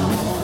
Wow.